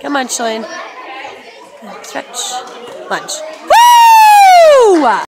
Come on, Shalane. Stretch. Lunge.